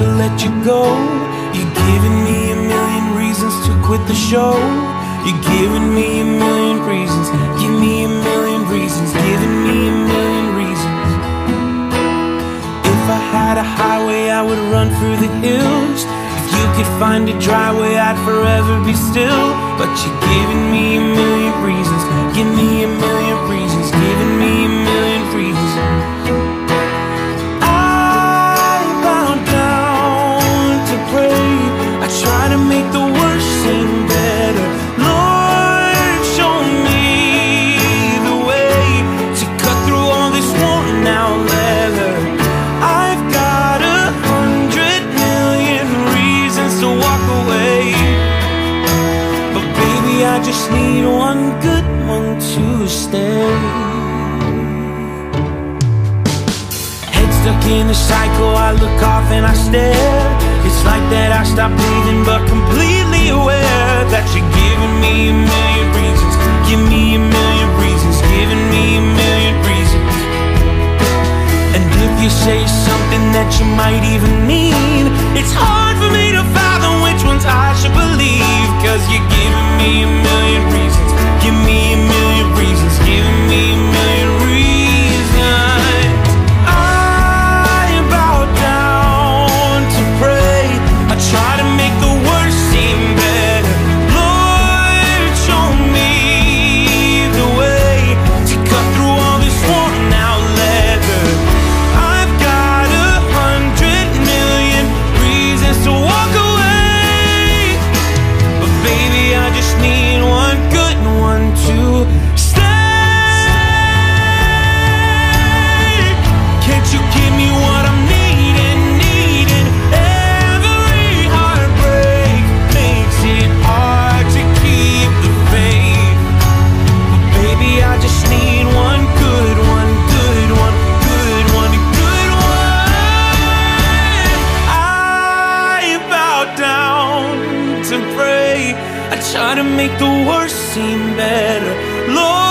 to let you go. You're giving me a million reasons to quit the show. You're giving me a million reasons. Give me a million reasons. Giving me a million reasons. If I had a highway, I would run through the hills. If you could find a dry way, I'd forever be still. But you're giving me a million reasons. Give me a million reasons. Giving just need one good one to stay. Head stuck in a cycle, I look off and I stare. It's like that I stop breathing, but completely aware that you're giving me a million reasons. Give me a million reasons, giving me a million reasons. And if you say something that you might even mean, it's hard for me to fathom which ones I should believe. Cause to pray. I try to make the worst seem better. Lord,